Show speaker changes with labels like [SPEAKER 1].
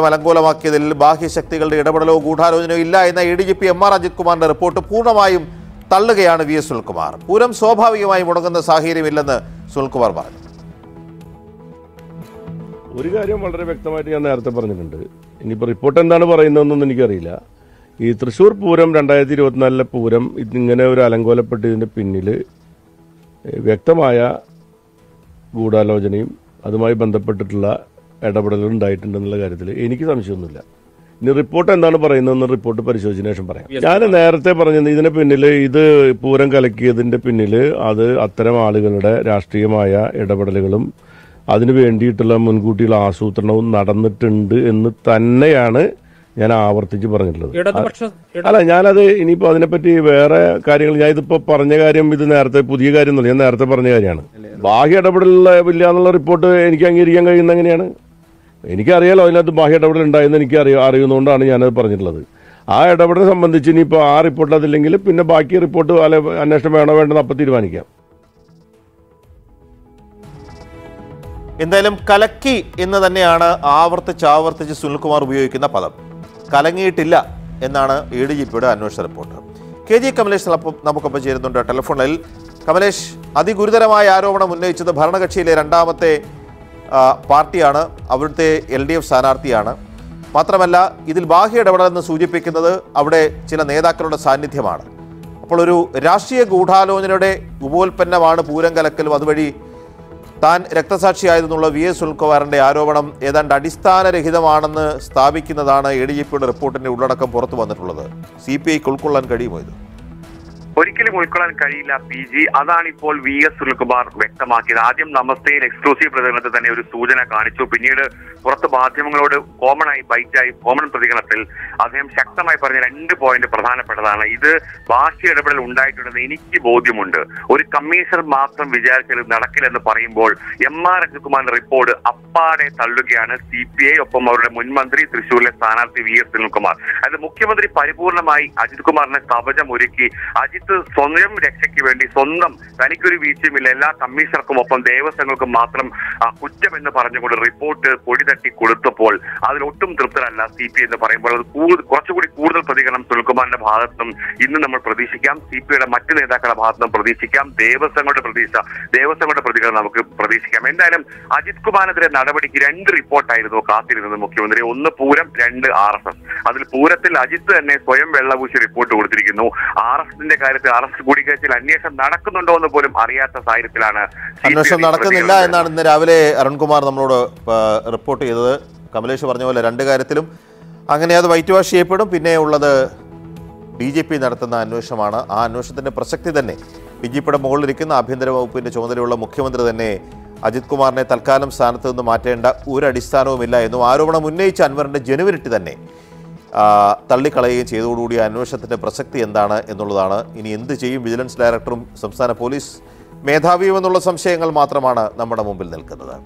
[SPEAKER 1] അലങ്കോലമാക്കിയതിൽ ബാഹ്യശക്തികളുടെ ഇടപെടലോ ഗൂഢാലോചനയോ ഇല്ല എന്ന A D G P M R Ajith കുമാറിന്റെ റിപ്പോർട്ട് പൂർണമായും തള്ളുകയാണ് വി എസ് സുനിൽകുമാർ. പൂരം സ്വാഭാവികമായി മുടങ്ങുന്ന സാഹചര്യമില്ലെന്ന് സുനിൽകുമാർ പറഞ്ഞു.
[SPEAKER 2] ഒരു കാര്യം വളരെ വ്യക്തമായിട്ട് ഞാൻ നേരത്തെ പറഞ്ഞിട്ടുണ്ട്. ഇനിയിപ്പോൾ റിപ്പോർട്ട് എന്താണ് പറയുന്നതെന്നൊന്നും എനിക്കറിയില്ല. ഈ തൃശൂർ പൂരം രണ്ടായിരത്തി ഇരുപത്തിനാലിലെ പൂരം ഇതിങ്ങനെ ഒരു അലങ്കോലപ്പെട്ടതിന്റെ പിന്നിൽ വ്യക്തമായ ഗൂഢാലോചനയും അതുമായി ബന്ധപ്പെട്ടിട്ടുള്ള ഇടപെടലുകൾ ഉണ്ടായിട്ടുണ്ടെന്നുള്ള കാര്യത്തിൽ എനിക്ക് സംശയമൊന്നുമില്ല. ഇനി റിപ്പോർട്ട് എന്താണ് പറയുന്നതെന്ന് റിപ്പോർട്ട് പരിശോധിച്ചതിന് ശേഷം പറയാം. ഞാൻ നേരത്തെ പറഞ്ഞത് ഇതിന് പിന്നിൽ ഇത് പൂരം കലക്കിയതിന്റെ പിന്നിൽ അത് അത്തരം ആളുകളുടെ രാഷ്ട്രീയമായ ഇടപെടലുകളും അതിനു വേണ്ടിയിട്ടുള്ള മുൻകൂട്ടിയുള്ള ആസൂത്രണവും നടന്നിട്ടുണ്ട് എന്ന് തന്നെയാണ് ഞാൻ ആവർത്തിച്ച് പറഞ്ഞിട്ടുള്ളത്. അല്ല ഞാനത് ഇനിയിപ്പോൾ അതിനെപ്പറ്റി വേറെ കാര്യങ്ങൾ ഞാൻ ഇതിപ്പോൾ പറഞ്ഞ കാര്യം ഇത് നേരത്തെ പുതിയ കാര്യം ഒന്നുമില്ല ഞാൻ നേരത്തെ പറഞ്ഞ കാര്യമാണ്. ബാഹ്യ ഇടപെടലില്ല എന്നുള്ള റിപ്പോർട്ട് എനിക്ക് അംഗീകരിക്കാൻ കഴിയുന്ന എങ്ങനെയാണ്? എനിക്കറിയാലോ അതിനകത്ത് ബാഹ്യ ഇടപെടൽ ഉണ്ടായെന്ന് എനിക്ക് അറിയ അറിയുന്നതുകൊണ്ടാണ് ഞാനത് പറഞ്ഞിട്ടുള്ളത്. ആ ഇടപെടലെ സംബന്ധിച്ച് ഇനിയിപ്പോൾ ആ റിപ്പോർട്ട് അതില്ലെങ്കിൽ പിന്നെ ബാക്കി റിപ്പോർട്ട് അല്ലെ അന്വേഷണം വേണോ വേണ്ടെന്ന് അപ്പം തീരുമാനിക്കാം.
[SPEAKER 1] എന്തായാലും കലക്കി എന്ന് തന്നെയാണ് ആവർത്തിച്ച് ആവർത്തിച്ച് സുനിൽകുമാർ ഉപയോഗിക്കുന്ന പദം. കലങ്ങിയിട്ടില്ല എന്നാണ് എ ഡി ജി പിയുടെ അന്വേഷണ റിപ്പോർട്ട്. കെ ജി കമലേഷ് നമുക്കൊപ്പം- ചേരുന്നുണ്ട്. ടെലിഫോണിൽ കമലേഷ് അതിഗുരുതരമായ ആരോപണം ഉന്നയിച്ചത് ഭരണകക്ഷിയിലെ രണ്ടാമത്തെ പാർട്ടിയാണ് അവിടുത്തെ എൽ ഡി എഫ് സ്ഥാനാർത്ഥിയാണ്. മാത്രമല്ല ഇതിൽ ബാഹ്യ ഇടപെടലെന്ന് സൂചിപ്പിക്കുന്നത് അവിടെ ചില നേതാക്കളുടെ സാന്നിധ്യമാണ്. അപ്പോൾ ഒരു രാഷ്ട്രീയ ഗൂഢാലോചനയുടെ ഉപോൽപ്പന്നമാണ് പൂരം കലക്കലും അതുവഴി താൻ രക്തസാക്ഷിയായതെന്നുള്ള വി എസ് സുൽക്കുമാറിന്റെ ആരോപണം ഏതാണ്ട് അടിസ്ഥാനരഹിതമാണെന്ന് സ്ഥാപിക്കുന്നതാണ് എ ഡി ജി പിയുടെ റിപ്പോർട്ടിന്റെ ഉള്ളടക്കം പുറത്തു വന്നിട്ടുള്ളത്. സി പി ഐക്ക് ഉൾക്കൊള്ളാൻ കഴിയുമോ ഇത്?
[SPEAKER 3] ഒരിക്കലും ഉൾക്കൊള്ളാൻ കഴിയില്ല പി ജി. അതാണ് ഇപ്പോൾ വി എസ് സുനിൽകുമാർ വ്യക്തമാക്കിയത്. ആദ്യം നമസ്തയിൽ എക്സ്ക്ലൂസീവ് പ്രതികരണത്തിൽ തന്നെ ഒരു സൂചന കാണിച്ചു. പിന്നീട് പുറത്ത് മാധ്യമങ്ങളോട് കോമൺ ആയി ബൈറ്റായി കോമൺ പ്രതികരണത്തിൽ അദ്ദേഹം ശക്തമായി പറഞ്ഞ രണ്ട് പോയിന്റ് പ്രധാനപ്പെട്ടതാണ്. ഇത് ഭാഷ ഇടപെടൽ ഉണ്ടായിട്ടുണ്ടെന്ന് എനിക്ക് ബോധ്യമുണ്ട്. ഒരു കമ്മീഷണർ മാത്രം വിചാരിച്ചത് നടക്കില്ലെന്ന് പറയുമ്പോൾ എം ആർ അജിത്കുമാറിന്റെ റിപ്പോർട്ട് അപ്പാടെ തള്ളുകയാണ്. സി പി ഐ ഒപ്പം അവരുടെ മുൻമന്ത്രി തൃശൂരിലെ സ്ഥാനാർത്ഥി വി എസ് സുനിൽകുമാർ. അതായത് മുഖ്യമന്ത്രി പരിപൂർണമായി അജിത് കുമാറിനെ കവചം ഒരുക്കി. അജിത്ത് സ്വയം രക്ഷയ്ക്ക് വേണ്ടി സ്വന്തം തനിക്കൊരു വീഴ്ചയുമില്ല. എല്ലാ കമ്മീഷണർക്കും ഒപ്പം ദേവസ്വങ്ങൾക്കും മാത്രം കുറ്റം കുറ്റമെന്ന് പറഞ്ഞുകൊണ്ട് റിപ്പോർട്ട് പൊടി തട്ടി കൊടുത്തപ്പോൾ അതിലൊട്ടും തൃപ്തരല്ല സി പി എന്ന് പറയുമ്പോൾ. അത് കൂടുതൽ കുറച്ചുകൂടി കൂടുതൽ പ്രതികരണം സുനിൽകുമാറിന്റെ ഭാഗത്തും ഇന്ന് നമ്മൾ പ്രതീക്ഷിക്കാം. സി പി ഐയുടെ മറ്റ് നേതാക്കളുടെ ഭാഗത്തും പ്രതീക്ഷിക്കാം. ദേവസ്വങ്ങളുടെ പ്രതീക്ഷ ദേവസ്വങ്ങളുടെ പ്രതികരണം നമുക്ക് പ്രതീക്ഷിക്കാം. എന്തായാലും അജിത് കുമാറിനെതിരെ നടപടിക്ക് രണ്ട് റിപ്പോർട്ടായിരുന്നു കാത്തിരുന്നത് മുഖ്യമന്ത്രി. ഒന്ന് പൂരം രണ്ട് ആർ എസ് എസ്. അതിൽ പൂരത്തിൽ അജിത്ത് തന്നെ സ്വയം വെള്ളപൂശി റിപ്പോർട്ട് കൊടുത്തിരിക്കുന്നു. ആർ എസ് എസിന്റെ കാര്യത്തിൽ ആർ അറസ്റ്റ് കൂടിക്കാഴ്ചയിൽ അന്വേഷണം നടക്കുന്നുണ്ടോ എന്ന് പോലും അറിയാത്ത സാഹചര്യത്തിലാണ്
[SPEAKER 1] അന്വേഷണം നടക്കുന്നില്ല എന്നാണ് ഇന്ന് രാവിലെ അരുൺകുമാർ നമ്മളോട് റിപ്പോർട്ട് ചെയ്തത്. കമലേഷ് പറഞ്ഞ പോലെ രണ്ട് കാര്യത്തിലും അങ്ങനെ അത് വൈറ്റ് വാഷ് ചെയ്യപ്പെടും. പിന്നെ ഉള്ളത് ഡി ജി പി നടത്തുന്ന അന്വേഷണമാണ്. ആ അന്വേഷണത്തിന്റെ പ്രസക്തി തന്നെ ഡി ജി പിയുടെ മുകളിലിരിക്കുന്ന ആഭ്യന്തര വകുപ്പിന്റെ ചുമതലയുള്ള മുഖ്യമന്ത്രി തന്നെ അജിത് കുമാറിനെ തൽക്കാലം സ്ഥാനത്ത് നിന്ന് മാറ്റേണ്ട ഒരു അടിസ്ഥാനവുമില്ല എന്നും ആരോപണം ഉന്നയിച്ച അൻവറിന്റെ ജനുവരിറ്റി തന്നെ തള്ളിക്കളയുകയും ചെയ്തതോടുകൂടി അന്വേഷണത്തിന്റെ പ്രസക്തി എന്താണ് എന്നുള്ളതാണ്. ഇനി എന്ത് ചെയ്യും? വിജിലൻസ് ഡയറക്ടറും സംസ്ഥാന പോലീസ് മേധാവിയും എന്നുള്ള സംശയങ്ങൾ മാത്രമാണ് നമ്മുടെ മുമ്പിൽ നിൽക്കുന്നത്.